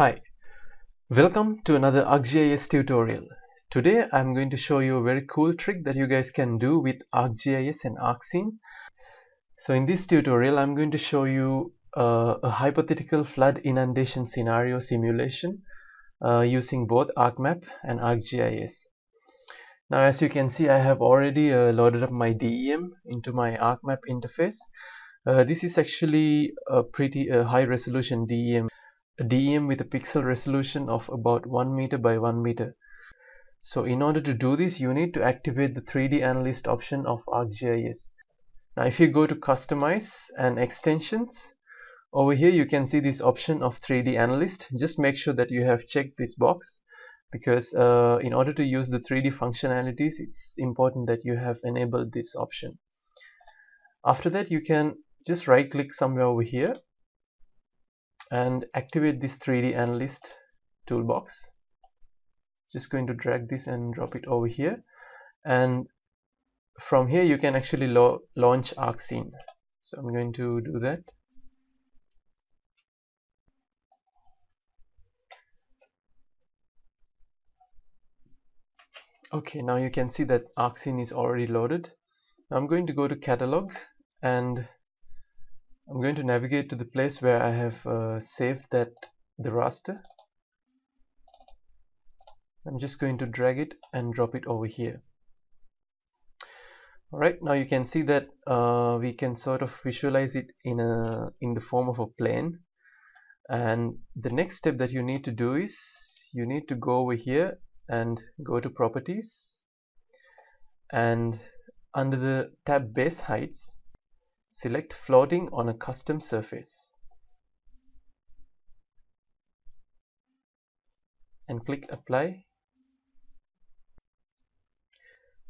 Hi, welcome to another ArcGIS tutorial. Today I'm going to show you a very cool trick that you guys can do with ArcGIS and ArcScene. So in this tutorial I'm going to show you uh, a hypothetical flood inundation scenario simulation uh, using both ArcMap and ArcGIS. Now as you can see I have already uh, loaded up my DEM into my ArcMap interface. Uh, this is actually a pretty high resolution DEM a DEM with a pixel resolution of about 1 meter by 1 meter. So in order to do this you need to activate the 3D analyst option of ArcGIS. Now if you go to customize and extensions over here you can see this option of 3D analyst just make sure that you have checked this box because uh, in order to use the 3D functionalities it's important that you have enabled this option. After that you can just right click somewhere over here and activate this 3D analyst toolbox. Just going to drag this and drop it over here. And from here you can actually launch ArcScene so I'm going to do that. Okay now you can see that ArcScene is already loaded. I'm going to go to catalog and I'm going to navigate to the place where I have uh, saved that the raster. I'm just going to drag it and drop it over here. Alright now you can see that uh, we can sort of visualize it in a in the form of a plane. And the next step that you need to do is you need to go over here and go to properties. And under the tab base heights Select floating on a custom surface and click apply.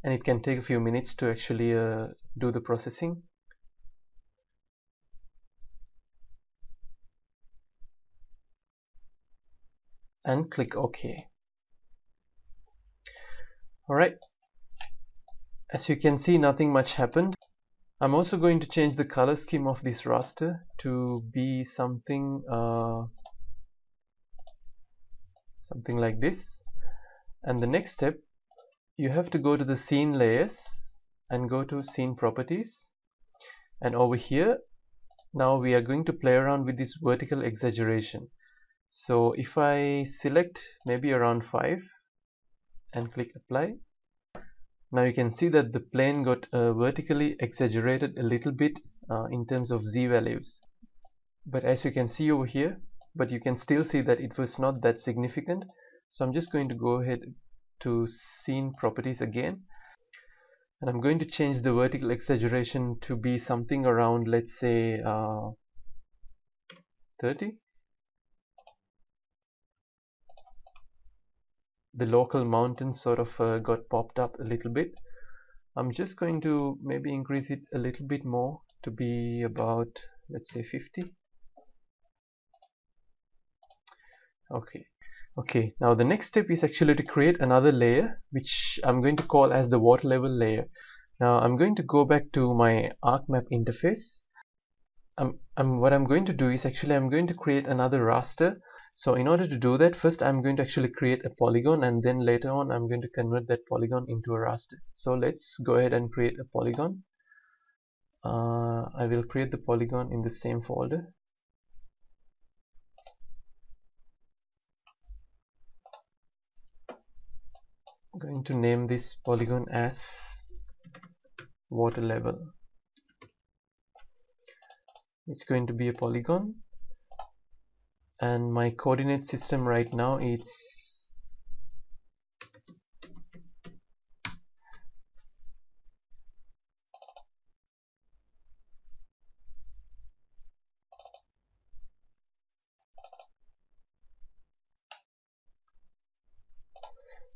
And it can take a few minutes to actually uh, do the processing. And click OK. Alright as you can see nothing much happened I'm also going to change the color scheme of this raster to be something uh, something like this. And the next step you have to go to the scene layers and go to scene properties. And over here now we are going to play around with this vertical exaggeration. So if I select maybe around 5 and click apply now you can see that the plane got uh, vertically exaggerated a little bit uh, in terms of z values. But as you can see over here but you can still see that it was not that significant. So I'm just going to go ahead to scene properties again. And I'm going to change the vertical exaggeration to be something around let's say uh, 30 the local mountains sort of uh, got popped up a little bit. I'm just going to maybe increase it a little bit more to be about let's say 50 okay. Okay. Now the next step is actually to create another layer which I'm going to call as the water level layer. Now I'm going to go back to my ArcMap interface. I'm, I'm, what I'm going to do is actually I'm going to create another raster so in order to do that first I'm going to actually create a polygon and then later on I'm going to convert that polygon into a raster. So let's go ahead and create a polygon. Uh, I will create the polygon in the same folder. I'm going to name this polygon as water level. It's going to be a polygon and my coordinate system right now is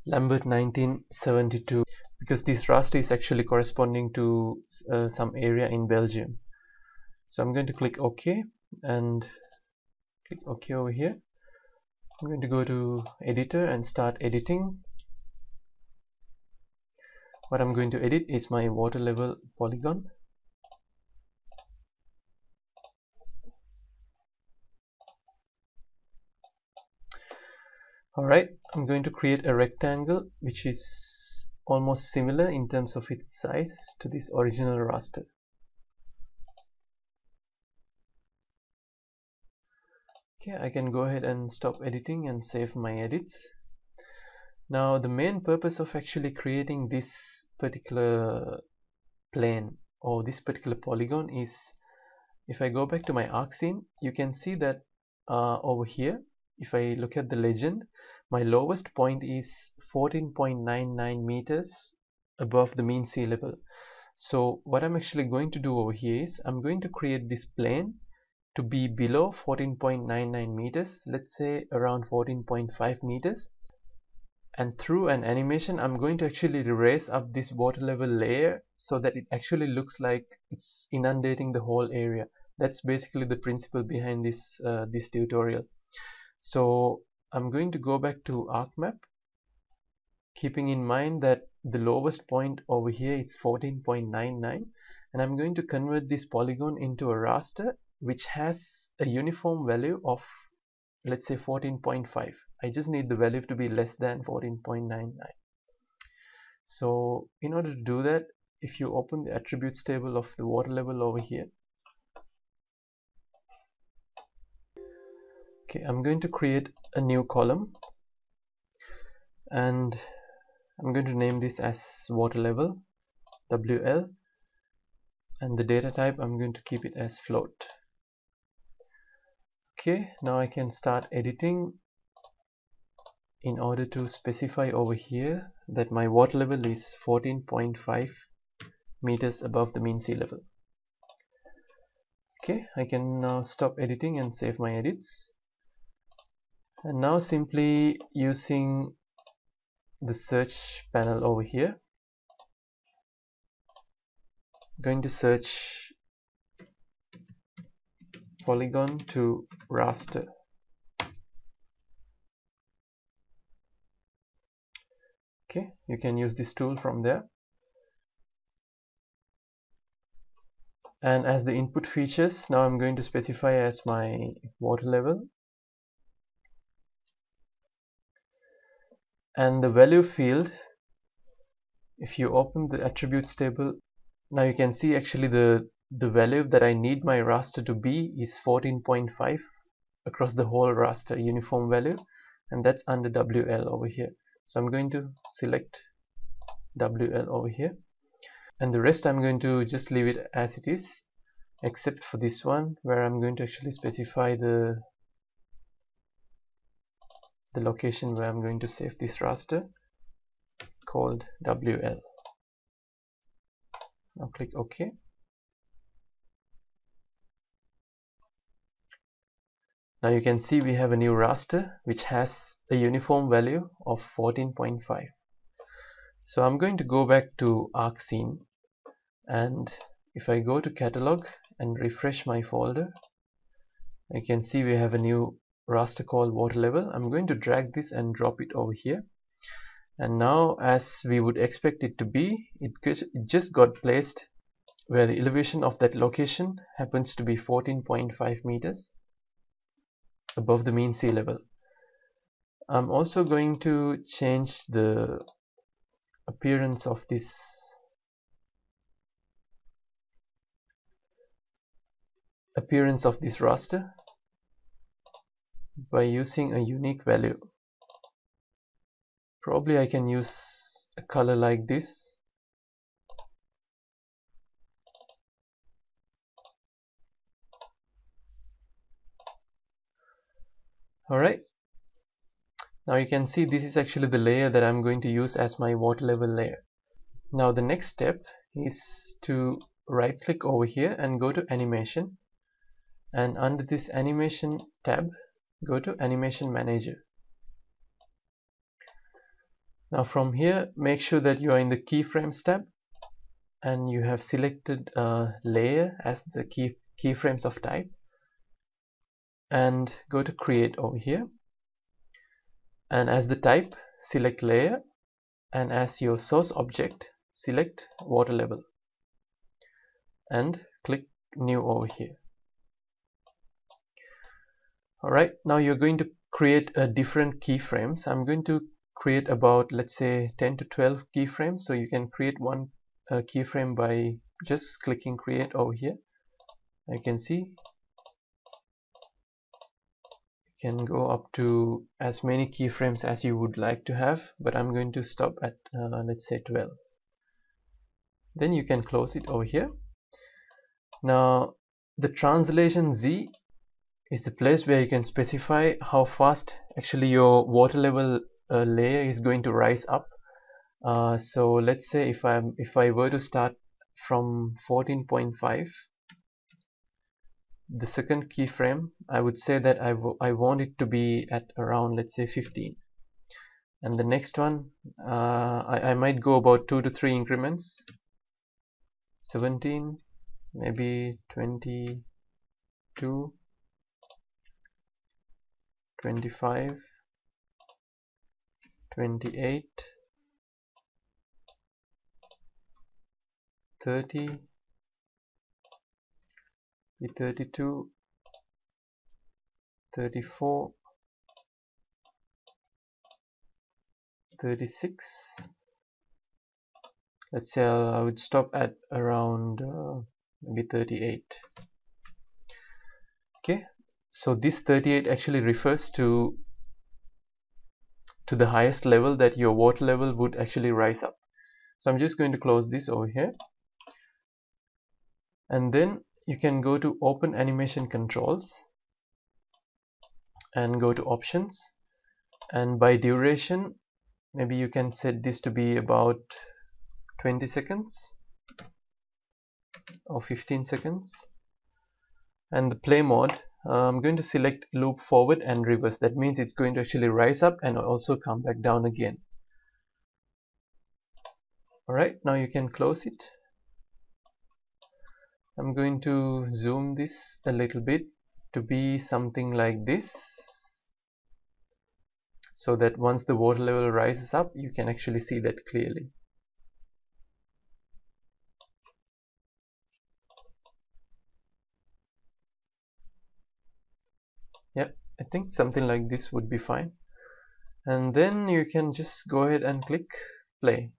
Lambert 1972 because this raster is actually corresponding to uh, some area in Belgium. So I'm going to click OK and click OK over here. I'm going to go to editor and start editing. What I'm going to edit is my water level polygon. Alright I'm going to create a rectangle which is almost similar in terms of its size to this original raster okay I can go ahead and stop editing and save my edits. Now the main purpose of actually creating this particular plane or this particular polygon is if I go back to my ArcScene you can see that uh, over here if I look at the legend my lowest point is 14.99 meters above the mean sea level. So what I'm actually going to do over here is I'm going to create this plane to be below 14.99 meters let's say around 14.5 meters. And through an animation I'm going to actually raise up this water level layer so that it actually looks like it's inundating the whole area. That's basically the principle behind this uh, this tutorial. So I'm going to go back to ArcMap keeping in mind that the lowest point over here is 14.99 and I'm going to convert this polygon into a raster which has a uniform value of let's say 14.5 I just need the value to be less than 14.99 so in order to do that if you open the attributes table of the water level over here okay I'm going to create a new column and I'm going to name this as water level WL and the data type I'm going to keep it as float okay now I can start editing in order to specify over here that my water level is 14.5 meters above the mean sea level. Okay I can now stop editing and save my edits. And now simply using the search panel over here. Going to search polygon to raster. Okay you can use this tool from there. And as the input features now I'm going to specify as my water level. And the value field if you open the attributes table now you can see actually the the value that I need my raster to be is 14.5 across the whole raster uniform value and that's under WL over here. So I'm going to select WL over here. And the rest I'm going to just leave it as it is except for this one where I'm going to actually specify the the location where I'm going to save this raster called WL now click OK Now you can see we have a new raster which has a uniform value of 14.5. So I'm going to go back to ArcScene and if I go to catalog and refresh my folder I can see we have a new raster called water level. I'm going to drag this and drop it over here and now as we would expect it to be it, it just got placed where the elevation of that location happens to be 14.5 meters above the mean sea level. I'm also going to change the appearance of this appearance of this raster by using a unique value. Probably I can use a color like this alright now you can see this is actually the layer that I'm going to use as my water level layer. Now the next step is to right click over here and go to animation. And under this animation tab go to animation manager. Now from here make sure that you are in the keyframes tab and you have selected a layer as the key keyframes of type and go to create over here. And as the type select layer. And as your source object select water level. And click new over here. Alright now you're going to create a different keyframes I'm going to create about let's say 10 to 12 keyframes. So you can create one uh, keyframe by just clicking create over here. I can see you can go up to as many keyframes as you would like to have but I'm going to stop at uh, let's say 12 then you can close it over here. Now the translation Z is the place where you can specify how fast actually your water level uh, layer is going to rise up. Uh, so let's say if I'm if I were to start from 14.5 the second keyframe I would say that I, I want it to be at around let's say 15 and the next one uh, I, I might go about two to three increments. 17 maybe 22 25 28 30 32 34 36 let's say I would stop at around uh, maybe 38 okay. So this 38 actually refers to to the highest level that your water level would actually rise up. So I'm just going to close this over here. And then you can go to open animation controls and go to options. And by duration maybe you can set this to be about 20 seconds or 15 seconds. And the play mode I'm going to select loop forward and reverse. That means it's going to actually rise up and also come back down again. Alright now you can close it I'm going to zoom this a little bit to be something like this so that once the water level rises up you can actually see that clearly. Yeah I think something like this would be fine. And then you can just go ahead and click play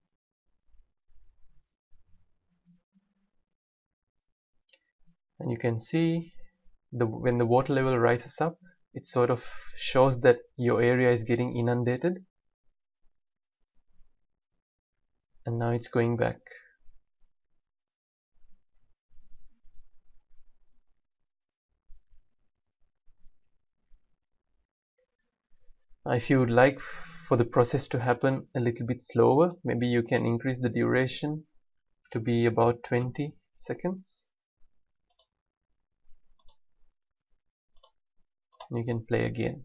and you can see the when the water level rises up it sort of shows that your area is getting inundated. And now it's going back. If you would like for the process to happen a little bit slower maybe you can increase the duration to be about 20 seconds you can play again.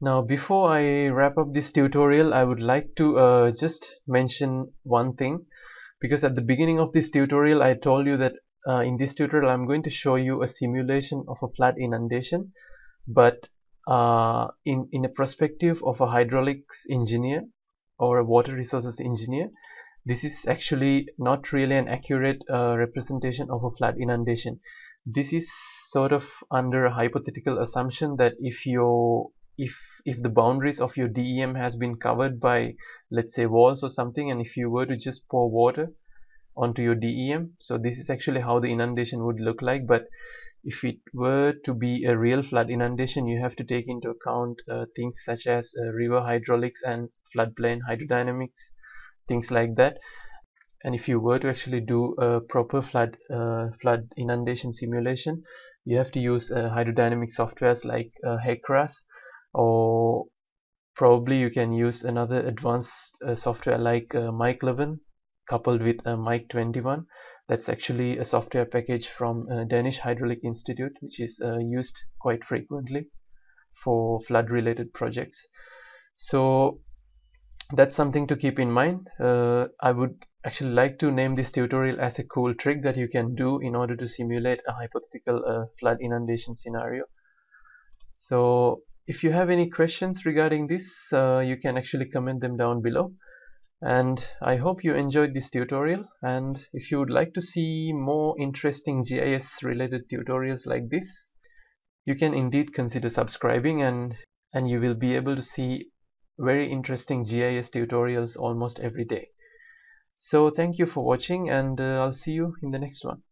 Now before I wrap up this tutorial I would like to uh, just mention one thing. Because at the beginning of this tutorial I told you that uh, in this tutorial I'm going to show you a simulation of a flood inundation. But uh, in, in a perspective of a hydraulics engineer or a water resources engineer this is actually not really an accurate uh, representation of a flood inundation. This is sort of under a hypothetical assumption that if your if if the boundaries of your DEM has been covered by let's say walls or something and if you were to just pour water onto your DEM so this is actually how the inundation would look like. But if it were to be a real flood inundation you have to take into account uh, things such as uh, river hydraulics and floodplain hydrodynamics things like that. And if you were to actually do a proper flood uh, flood inundation simulation you have to use uh, hydrodynamic softwares like uh, HEC-RAS or probably you can use another advanced uh, software like uh, Mike11 coupled with uh, Mike21 that's actually a software package from Danish Hydraulic Institute which is used quite frequently for flood related projects. So that's something to keep in mind. Uh, I would actually like to name this tutorial as a cool trick that you can do in order to simulate a hypothetical uh, flood inundation scenario. So if you have any questions regarding this uh, you can actually comment them down below. And I hope you enjoyed this tutorial. And if you would like to see more interesting GIS related tutorials like this you can indeed consider subscribing and and you will be able to see very interesting GIS tutorials almost every day. So thank you for watching and uh, I'll see you in the next one